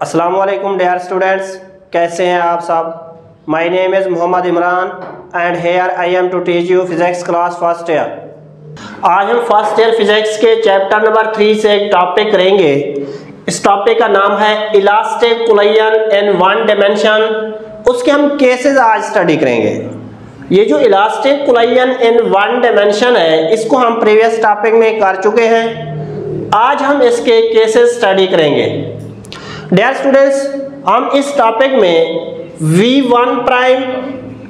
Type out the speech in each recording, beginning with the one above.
अस्सलाम वालेकुम dear students कैसे हैं आप सब? My name is Mohammad Imran and here I am to teach you physics class first year आज हम फ़र्स्ट ईयर फिज़िक्स के चैप्टर नंबर थ्री से एक टॉपिक करेंगे। इस टॉपिक का नाम है elastic collision in one dimension उसके हम केसेस आज स्टडी करेंगे। ये जो elastic collision in one dimension है, इसको हम प्रीवियस टॉपिक में कर चुके हैं। आज हम इसके केसेस स्टडी करेंगे। डियर स्टूडेंट्स हम इस टॉपिक में V1 prime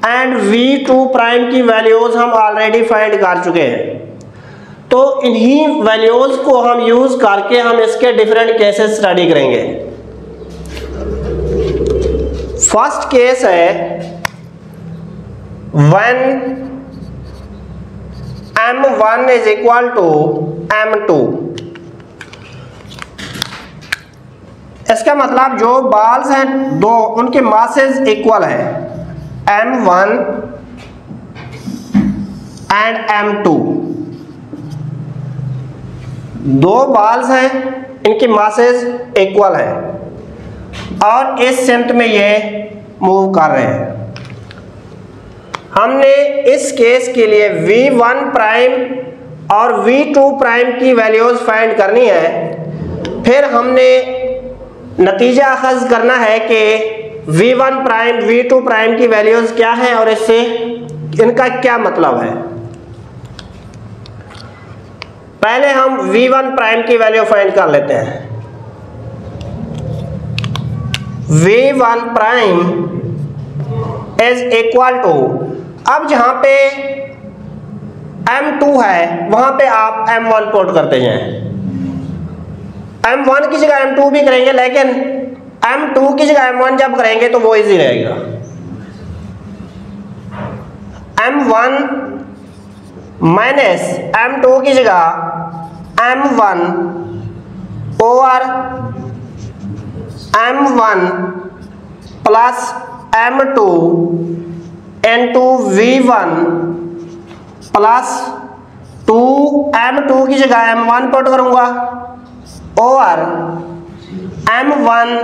and V2 prime की वैल्यूज़ हम ऑलरेडी फाइंड कर चुके हैं। तो इन्हीं वैल्यूज़ को हम यूज़ करके हम इसके डिफरेंट केसेस स्टडी करेंगे। फ़र्स्ट केस है when m one m1 equal to m m2 इसका मतलब जो बाल्स हैं, दो, उनके मासेस इक्वल है। M1 एंड m2 दो बाल्स हैं, इनकी मासेस इक्वल है। और इस सेंट में ये मूव कर रहे हैं। हमने इस केस के लिए v1 प्राइम और v2 प्राइम की वैल्यूज़ फाइंड करनी है। फिर हमने नतीजा अखज करना है कि v1 प्राइम v2 प्राइम की वैल्यूज़ क्या है और इससे इनका क्या मतलब है? पहले हम v1 प्राइम की वैल्यू फाइंड कर लेते हैं। V1 prime is equal to अब जहाँ पे m2 है, वहाँ पे आप m1 पोर्ट करते हैं m1 की जगह एम टू भी करेंगे, लेकिन एम टू की जगह एम वन जब करेंगे तो वो इजी रहेगा। M one minus m two की जगह m1 over m one plus m two into v one plus two m two की जगह एम वन पुट करूँगा। और m one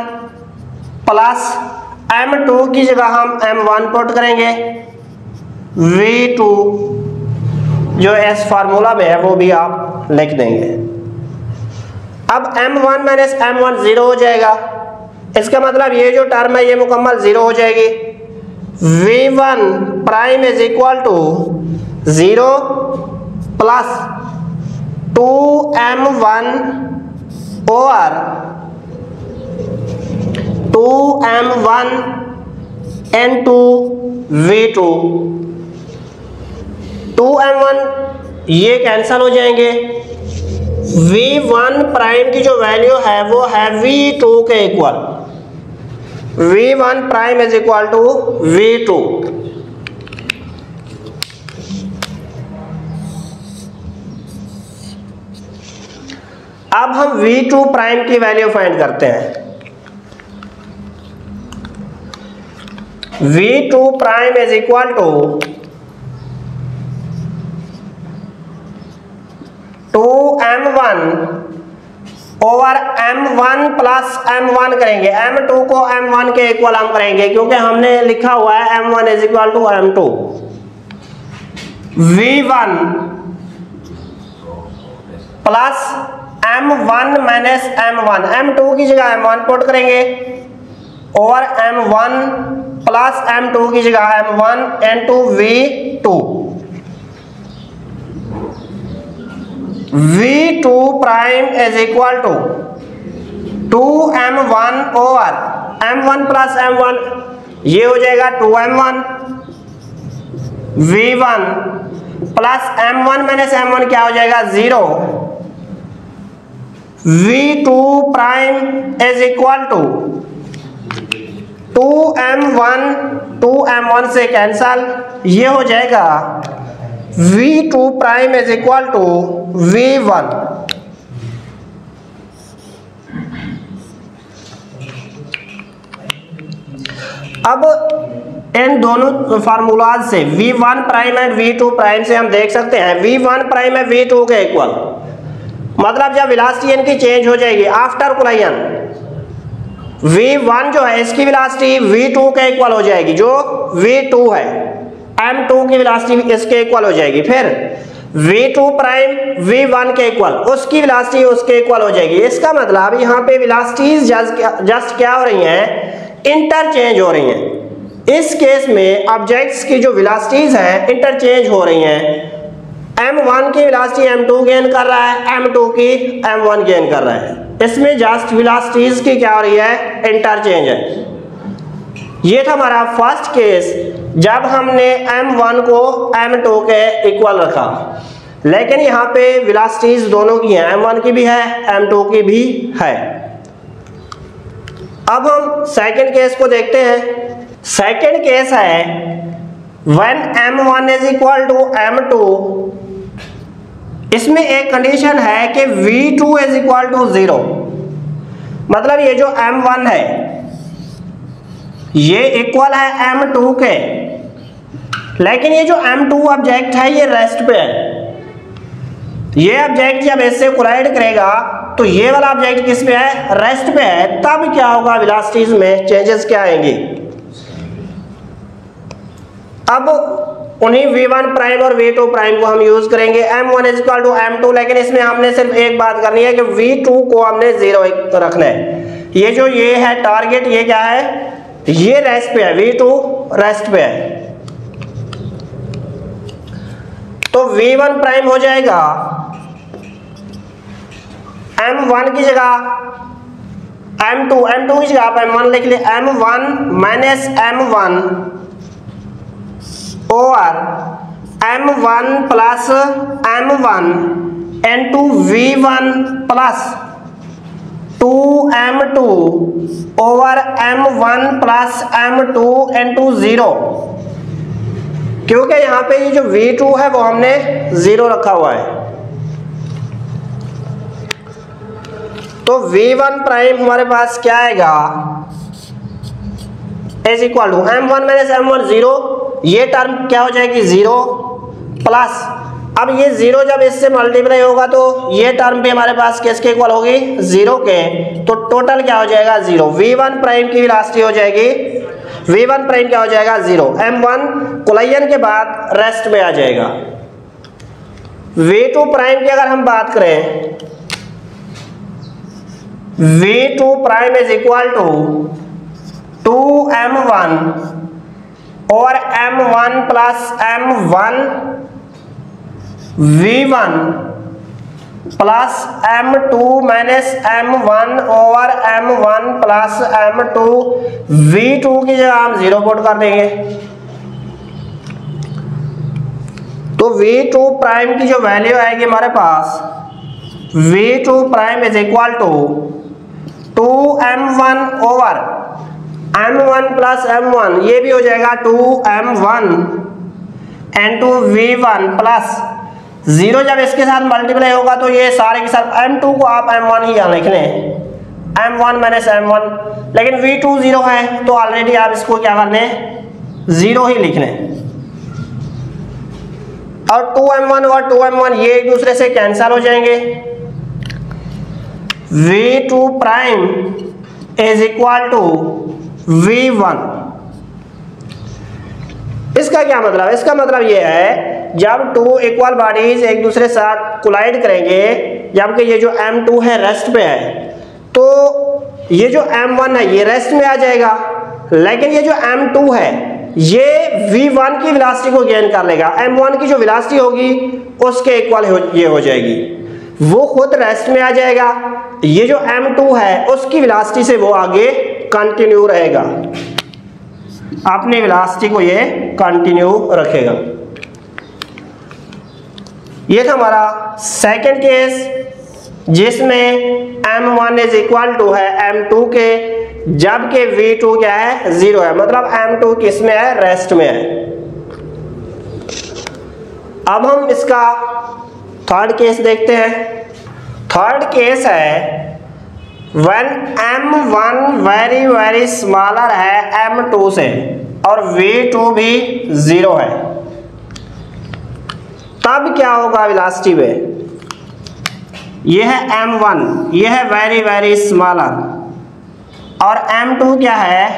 plus m two की जगह हम एम वन पुट करेंगे। वी टू जो एस फार्मूला में है, वो भी आप लिख देंगे। अब m one minus m one zero हो जाएगा। इसका मतलब ये जो टर्म है, ये मुकम्मल ज़ीरो हो जाएगी। V1 prime is equal to zero plus two m one over two m one into v two two m one ये कैंसल हो जाएँगे। V1 प्राइम की जो वैल्यू है, वो है v2 के equal v1 prime is equal to v2 अब हम v2 प्राइम की वैल्यू फाइंड करते हैं। V2 prime is equal to two m one over m1 plus m1 करेंगे। M2 को m1 के इक्वल हम करेंगे, क्योंकि हमने लिखा हुआ है m1 is equal to m2 v1 plus m1 minus m1 m2 की जगह m1 पुट करेंगे। और m1 प्लस m2 की जगह m1 into v2 v2 prime is equal to two m one over m one plus m one ये हो जाएगा two m one v one plus m one minus m one क्या हो जाएगा? Zero v two prime is equal to two m one two m one से cancel ये हो जाएगा v2 prime is equal to v1 अब इन दोनों फार्मूलाज से v1 prime and v2 prime से हम देख सकते हैं। V1 प्राइम है v2 के इक्वल मतलब जब वेलोसिटी इनकी चेंज हो जाएगी आफ्टर कुलायन v1 जो है, इसकी वेलोसिटी v2 के इक्वल हो जाएगी, जो v2 है। M2 की वेलोसिटी इसके इक्वल हो जाएगी। फिर v2 प्राइम v1 के इक्वल उसकी वेलोसिटी उसके इक्वल हो जाएगी। इसका मतलब यहाँ पे वेलोसिटीज जस्ट क्या हो रही हैं? इंटरचेंज हो रही हैं। इस केस में ऑब्जेक्ट्स की जो वेलोसिटीज हैं इंटरचेंज हो रही हैं। M1 की विलासिटी एम टू गेन कर रहा है एम टू की एम वन गेन कर रहा है। इसमें जस्ट वेलोसिटीज की क्या हो रही है? इंटरचेंज है। ये था हमारा फ़र्स्ट केस जब हमने m1 को m2 के इक्वल रखा। लेकिन यहाँ पे वेलोसिटीज दोनों की हैं m1 की भी है m2 की भी है। अब हम सेकंड केस को देखते हैं। सेकंड केस है, when m1 is equal to m2 इसमें एक कंडीशन है कि v2 two is equal to zero मतलब ये जो m1 है, ये इक्वल है m2 के. लेकिन ये जो m2 ऑब्जेक्ट है, ये रेस्ट पे है. ये ऑब्जेक्ट जब इससे कोलाइड करेगा तो ये वाला ऑब्जेक्ट किस पे है? रेस्ट पे है. तब क्या होगा? वेलोसिटीज में चेंजेस क्या आएँगे? अब उन्हीं v1 प्राइम और v2 प्राइम को हम यूज़ करेंगे। M1 one is equal to m लेकिन इसमें हमने सिर्फ़ एक बात करनी है कि v2 को हमने ज़ीरो रखना है। ये जो ये है टारगेट ये क्या है? ये रेस्ट पे है v2 रेस्ट पे है। तो v1 प्राइम हो जाएगा m1 की जगह m2 m2 की जगह आप m1 लिख ले। M1 minus m1 over m one plus m one into v one plus two m two over m one plus m two into zero क्योंकि यहाँ पे ये जो टू है वो हमने ज़ीरो रखा हुआ है। तो वी वन प्राइम हमारे पास क्या आएगा? Is equal to m one minus m one zero ये टर्म क्या हो जाएगी? ज़ीरो प्लस अब ये ज़ीरो जब इससे मल्टीप्लाई होगा तो ये टर्म भी हमारे पास किसके इक्वल होगी? ज़ीरो के। तो टोटल क्या हो जाएगा? ज़ीरो वी वन प्राइम की वेलोसिटी हो जाएगी। वी वन प्राइम क्या हो जाएगा? ज़ीरो एम वन कोलाइन के बाद रेस्ट में आ जाएगा। वी टू प्राइम की अगर हम बात करें v two prime is equal to two m one और m one plus m one v one plus m two minus m one over m one plus m two v two की जगह हम zero put कर देंगे। तो we two prime की जो value आएगी हमारे पास, v two prime is equal to two m one over m one plus m one ये भी हो जाएगा two m one into v one plus zero जब इसके साथ मल्टीप्लाई होगा तो ये सारे के साथ एम टू को आप एम वन ही यहाँ लिख लें m one minus m one लेकिन वी टू ज़ीरो है तो ऑलरेडी आप इसको क्या कर लें ज़ीरो ही लिख लें और टू एम वन और टू एम वन ये एक दूसरे से कैंसल हो जाएँगे। V two prime is equal to V1 इसका क्या मतलब? है इसका मतलब यह है जब टू इक्वल बॉडीज एक दूसरे साथ कोलाइड करेंगे जबकि ये जो M2 है रेस्ट पे है तो ये जो M1 है ये रेस्ट में आ जाएगा। लेकिन ये जो M2 है ये V1 की वेलोसिटी को गेन कर लेगा। M1 की जो वेलोसिटी होगी उसके इक्वल हो, ये हो जाएगी। वो खुद रेस्ट में आ जाएगा। ये जो M2 है, उसकी वेलोसिटी से वो आगे कंटिन्यू रहेगा। अपनी वेलोसिटी को ये कंटिन्यू रखेगा। ये था हमारा सेकंड केस जिसमें m1 one is equal to है m2 के, जबकि v2 क्या है? ज़ीरो है। मतलब m2 किसमें है? रेस्ट में है। अब हम इसका थर्ड केस देखते हैं। थर्ड केस है when m one very very smaller है एम टू से, और वी टू भी ज़ीरो है। तब क्या होगा वेलोसिटी में? यह है m1 यह है वेरी वेरी स्मॉलर और m2 क्या है?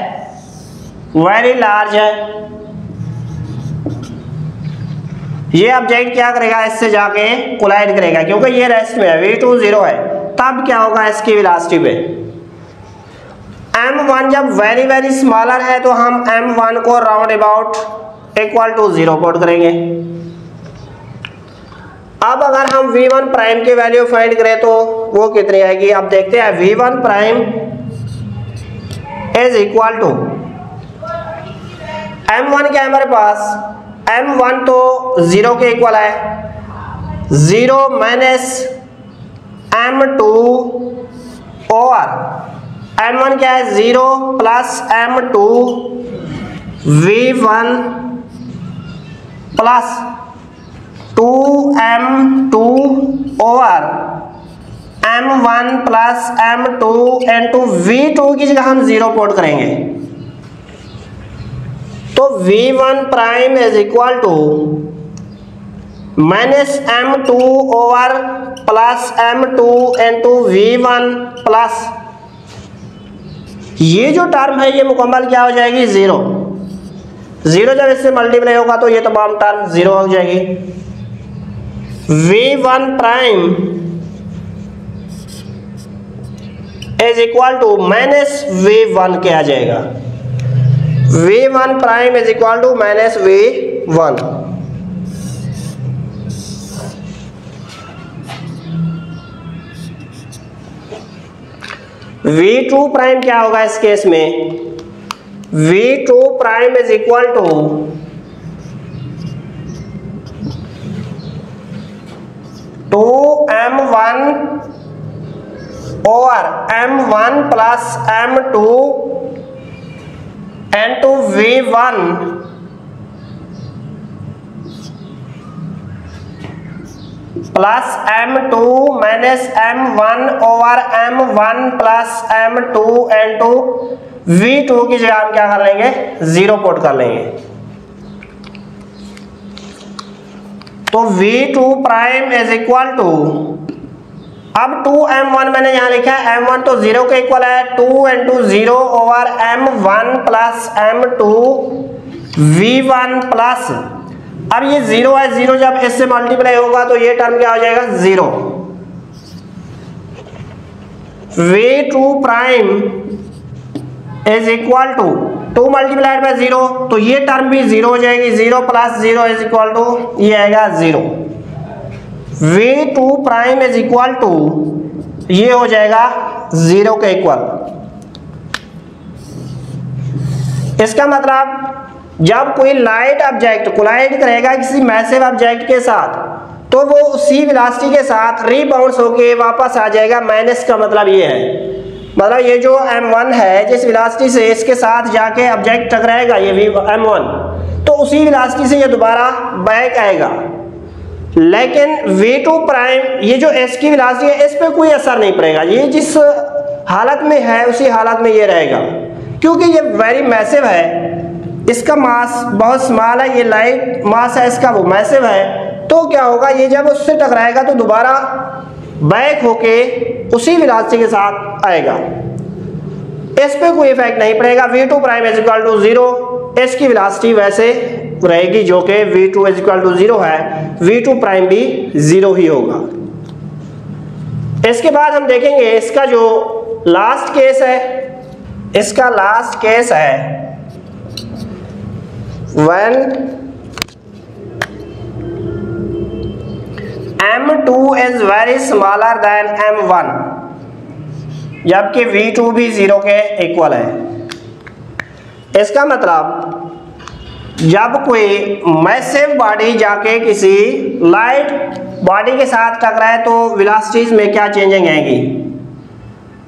वेरी लार्ज है। ये ऑब्जेक्ट क्या करेगा? इससे जाके कोलाइड करेगा, क्योंकि ये रेस्ट में है वी टू ज़ीरो है। तब क्या होगा इसकी वेलोसिटी पे? M1 जब वेरी वेरी स्मॉलर है तो हम m1 को round about equal to zero put करेंगे। अब अगर हम v1 प्राइम की वैल्यू फाइंड करें तो वो कितनी आएगी? अब देखते हैं v1 prime is equal to m1 क्या है हमारे पास? M1 तो ज़ीरो के इक्वल है। Zero minus m two over m1 क्या है? Zero plus m two v one plus two m two over m one plus m two into v two की जगह हम ज़ीरो पोट करेंगे। तो v one prime is equal to minus m two over plus m two into v one plus ये जो term है, ये मुकम्मल क्या हो जाएगी? ज़ीरो ज़ीरो जब इससे मल्टीप्लाई होगा तो ये तमाम टर्म ज़ीरो हो जाएगी। V one prime is equal to minus v one क्या आ जाएगा? V one prime is equal to minus v one v two prime क्या होगा इस केस में? V two prime is equal to two m one और m one plus m two into v one plus m two minus m one over m one plus m two into v two की जगह हम क्या कर लेंगे? Zero pot कर लेंगे। तो V2 prime is equal to अब 2m1 मैंने यहाँ लिखा है m1 तो ज़ीरो के इक्वल है 2 into zero over m1 plus m2 v1 plus अब ये ज़ीरो है ज़ीरो जब इससे मल्टीप्लाई होगा तो ये टर्म क्या हो जाएगा? Zero v2 prime is equal to two multiplied by zero तो ये टर्म भी ज़ीरो हो जाएगी zero plus zero is equal to ये आएगा zero v two prime is equal to, ये हो जाएगा ज़ीरो के इक्वल। इसका मतलब जब कोई लाइट ऑब्जेक्ट, कोलाइड करेगा किसी मैसिव ऑब्जेक्ट के साथ तो वो उसी वेलोसिटी के साथ रीबाउंस होके वापस आ जाएगा। माइनस का मतलब ये है। मतलब ये जो m1 है, जिस विलासिटी से इसके साथ जाके ऑब्जेक्ट टकराएगा, ये वी m1 तो उसी विलासिटी से ये दोबारा बैक आएगा। लेकिन वे टू प्राइम ये जो एस की विलासिटी है, इस पर कोई असर नहीं पड़ेगा। ये जिस हालत में है, उसी हालत में ये रहेगा। क्योंकि ये वेरी मैसिव है। इसका मास बहुत स्मॉल है, ये लाइट मास है, इसका वो मैसिव है। तो क्या होगा, ये जब उससे टकराएगा तो दोबारा बैक होके उसी विलासिटी के साथ आएगा। इस पे कोई इफ़ेक्ट नहीं पड़ेगा। V two prime is equal to zero इसकी विलासिटी वैसे रहेगी जो कि v2 two is equal to zero है। V2 टू प्राइम भी ज़ीरो ही होगा। इसके बाद हम देखेंगे इसका जो लास्ट केस है, इसका लास्ट केस है। When m2 is very smaller than m1 जबकि v2 भी ज़ीरो के इक्वल है। इसका मतलब जब कोई मैसिव बॉडी जाके किसी लाइट बॉडी के साथ टकराए तो विलासिटीज में क्या चेंजिंग आएगी?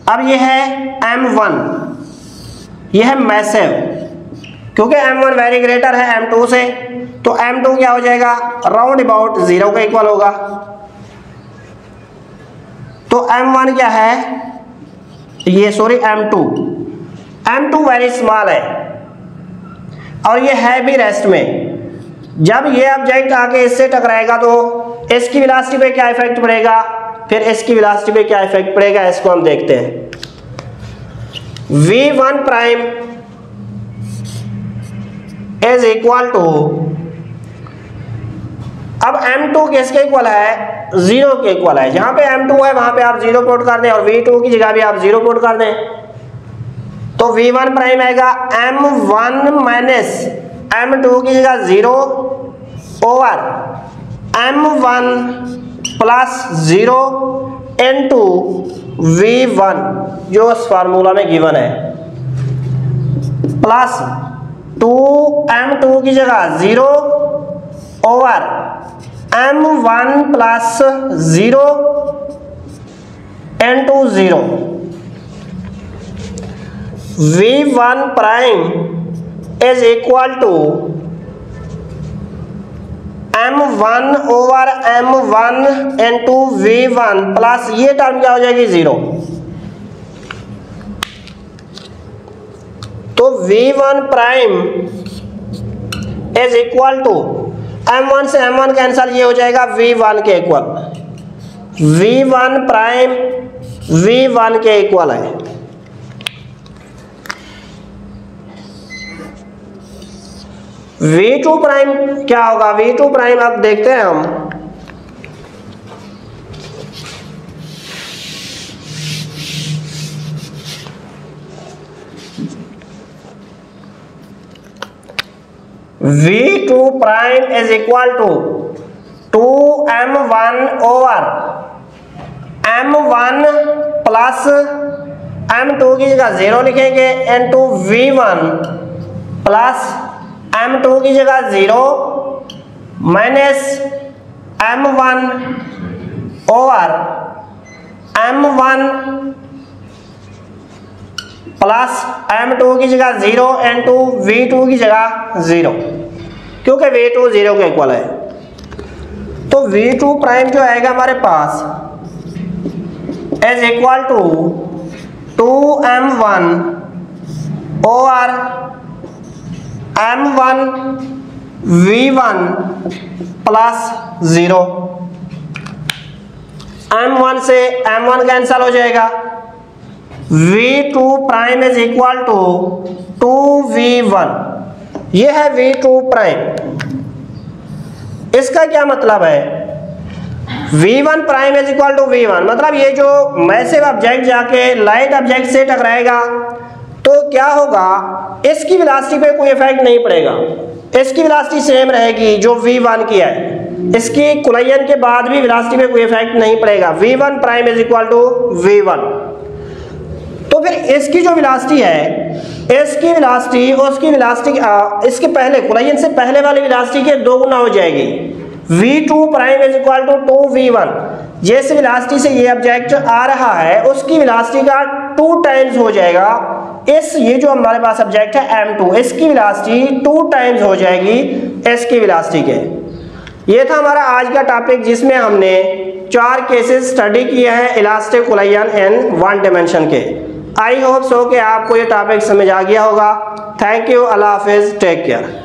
अब यह है m1 यह है मैसिव। क्योंकि m1 वेरी ग्रेटर है m2 से तो m2 क्या हो जाएगा? राउंड अबाउट ज़ीरो का इक्वल होगा। तो m1 क्या है? ये sorry m2 m2 very small है। और ये है भी रेस्ट में। जब ये ऑब्जेक्ट आके इससे टकराएगा तो इसकी विलासिटी पे क्या इफ़ेक्ट पड़ेगा? फिर इसकी विलासिटी पे क्या इफ़ेक्ट पड़ेगा? इसको हम देखते हैं। V one prime is equal to अब M2 किसके इक्वल है? ज़ीरो के इक्वल है। जहाँ पे M2 है, वहाँ पे आप ज़ीरो पुट कर दें और V2 की जगह भी आप ज़ीरो पुट कर दें। तो V1 प्राइम आएगा M1 माइनस एम टू की जगह zero over M1 plus zero into v one जो इस फार्मूला में गिवन है। प्लस टू एम टू की जगह zero over m one plus zero into zero v one prime is equal to m one over m one into v one plus ये term क्या हो जाएगी? ज़ीरो तो v one prime is equal to m one से M one cancel ये हो जाएगा we one के equal v one prime v one के इक्वल है. वी टू प्राइम क्या होगा? वी टू प्राइम अब देखते हैं हम। V two prime is equal to two m one over m one plus m two की जगह ज़ीरो लिखेंगे, into v one plus m two की जगह zero minus m one over m one plus m two की जगह zero N to we two की जगह zero क्योंकि वी टू ज़ीरो के इक्वल है। तो वी टू प्राइम जो आएगा हमारे पास is equal two two m one over m one v one plus zero m one से एम वन कैंसल हो जाएगा। V two prime is equal to two v one ये है वी टू प्राइम इसका क्या मतलब है? V1 prime is equal to V1 मतलब ये जो मैसिव ऑब्जेक्ट जाके लाइट ऑब्जेक्ट से टकराएगा क्या होगा? इसकी विलासिटी पे कोई इफ़ेक्ट नहीं पड़ेगा। इसकी वेलोसिटी सेम रहेगी, जो V1 की है। इसकी कुलयन के बाद भी वेलोसिटी पे कोई इफ़ेक्ट नहीं पड़ेगा। V1 prime is equal to V1 तो फिर इसकी जो वेलोसिटी है इसकी वेलोसिटी उसकी वेलोसिटी इसके पहले, कुलयन से पहले वाली वेलोसिटी के दो गुना हो जाएगी। V2 prime is equal to two v one जिस वेलोसिटी से ये ऑब्जेक्ट आ रहा है, उसकी विलासिटी का टू टाइम्स हो जाएगा। इस, ये जो हमारे पास सब्जेक्ट है एम टू इसकी विलासिटी टू टाइम्स हो जाएगी एस की विलासिटी के। ये था हमारा आज का टॉपिक जिसमें हमने चार केसेस स्टडी किए हैं elastic collision in one dimension के। आई होप सो कि आपको ये टॉपिक समझ आ गया होगा। थैंक यू अल्लाह हाफिज़ टेक केयर